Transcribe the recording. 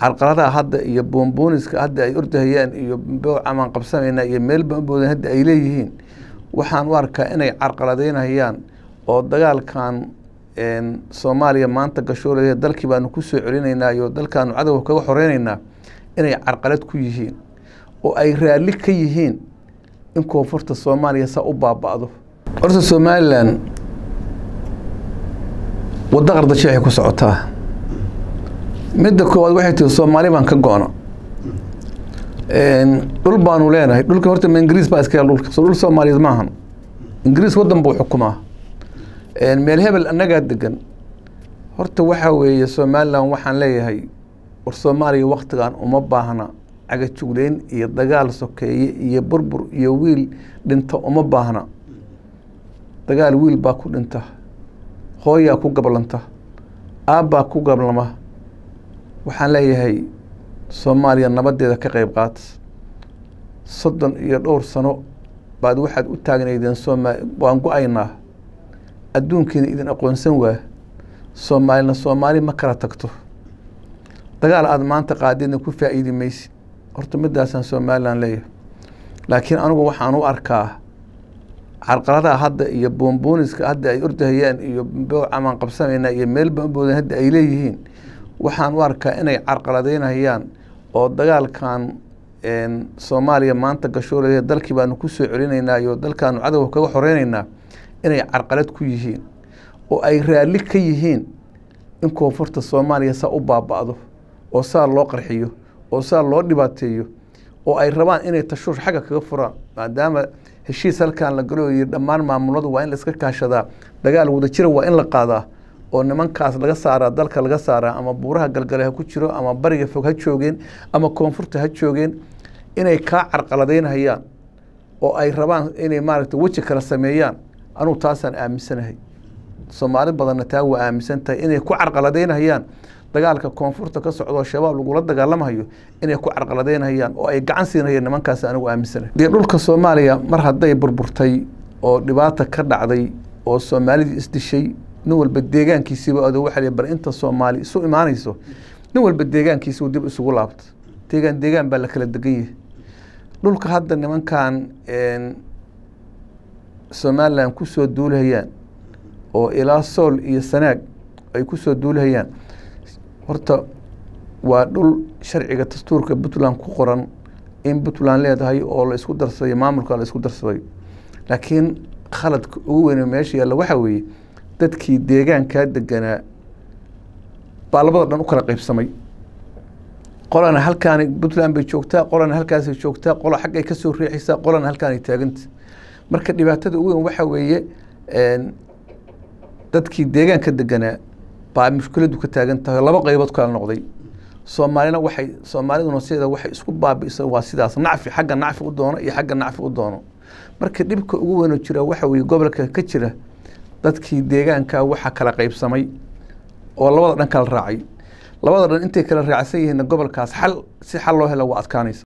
carqaladaha hadda iyo boombooniska hadda ay ordahayaan iyo boocamaan qabsanaynaa iyo meel bamboodan hadda ay leeyihiin waxaan u arkaa inay carqaladeynayaan oo dagaalkan soomaaliya maanta gashoolaya dalkii baanu ku soo celinaynaa iyo dalkaanu cadowga kaga xoreynaynaa inay carqalad ku yihiin oo ay raalli ka yihiin in koonfurta soomaaliya saa u baaba'do. Horta somalilan waddo qardasheexay ku socotaa midda koowaad waxay tihi soomaali baan ka go-na dhul baanu leenahay. Dhulka horta ma ingiriis baa iska dhulka so dhul soomaaliyeed maahan ingiriis waddan buu xukumaa. Meel hebel annagaa degan horta waxaa weeye somalilan waxaan leeyahay war soomaaliya waktigan uma baahna cagajugleyn iyo dagaal sokeeye iyo burbur iyo wiil dhinta uma baahna. Dagaal wiil baa ku dhinta hooyaa ku gablanta aabbaa ku gablama waxaan leeyahay soomaaliya nabadeeda ka qeyb qaata soddon iyo dhowr sano baad waxaad u taagnaydeen sooma waan go'aynaa adduunkiina idin aqoonsan waa soomaalina soomaali ma kala tagto. Dagaal aada maanta qaadidna ku faa'iidi maysid. Horta midaasaan somalilan leeyahay. Laakiin anigu waxaan u arkaa carqaladaha hadda iyo boombooniska hadda ay ordahayaan iyo boocamaan qabsanaynaa iyo meel bamboodan hadda ay leeyihiin waxaan u arkaa inay carqaladeynayaan oo dagaalkan soomaaliya maanta gashoolaya dalkii baanu ku soo celinaynaa iyo dalkaanu cadowga kaga xoreynaynaa inay carqalad ku yihiin oo ay raalli ka yihiin in koonfurta soomaaliya saa u baaba'do oo saa loo qarxiyo oo saa loo dhibaateeyo oo ay rabaan inay tashuush xagga kaga furaan. Maadaama heshiis halkan la galo yiri dhammaan maamuladu waa in la iska kaashadaa dagaal wadajira waa in la qaadaa oo nimankaas laga saaraa dalka laga saaraa ama buuraha galgale ha ku jiro ama bariga fog ha joogeen ama koonfurta ha joogeen inay kaa carqaladeynhayaan oo ay rabaan inay maaragta weji kala sameeyaan anugu taasaan aaminsanahay. Soomaali badanna taa waa aaminsan tahay inay ku carqaladeynhayaan dagaalka koonfurta ka socdo shabaab lagula dagaalamahayo inay ku carqaladeynhayaan oo ay gacan siinayeen nimankaas anigu aaminsanahay. Dee dhulka soomaaliya mar hadday burburtay oo dhibaata ka dhacday oo soomaalidii isdishay nin walba deegaankiisiiba ado waxa bar inta soomaali isu imaanayso nin walba deegaankiisiu dib isugu laabta deegaan deegaan baa la kala degan yahay. Dhulka hadda nimankan somalilan ku soo duulahayaan oo ilaa sool iyo sanaag ay ku soo duulahayaan horta waa dhul sharciga dastuurka puntland ku qoran in puntland leedahay oo la isku darsaday maamulka la isku darsaday laakiin khaladka ugu weyne meesha yaalla waxaa weeye dadkii deegaankaa deganaa baa labada dhan u kala qeybsamay qolana halkaani puntland bay joogtaa qolana halkaasay joogtaa qola xaggay ka soo riixaysaa qolana halkaanay taaganta marka dhibaatada ugu weyn waxaa weeye dadkii deegaanka deganaa baa mushkiladu ka taagan tahay laba qeybood kala noqday. Soomaalina waxay soomaaliduna sideeda waxay isku baabi'isa waa sidaas nacfi xagga nacfi u doono iyo xagga nacfi u doono. Marka dhibka ugu weyn oo jira waxa weeye gobolka ka jira dadkii deegaanka waxaa kala qeybsamay oo labada dhan kala raacay. Labada dhan intay kala raacsan yihiinna gobolkaas xal si xal loo helo waa adkaanaysa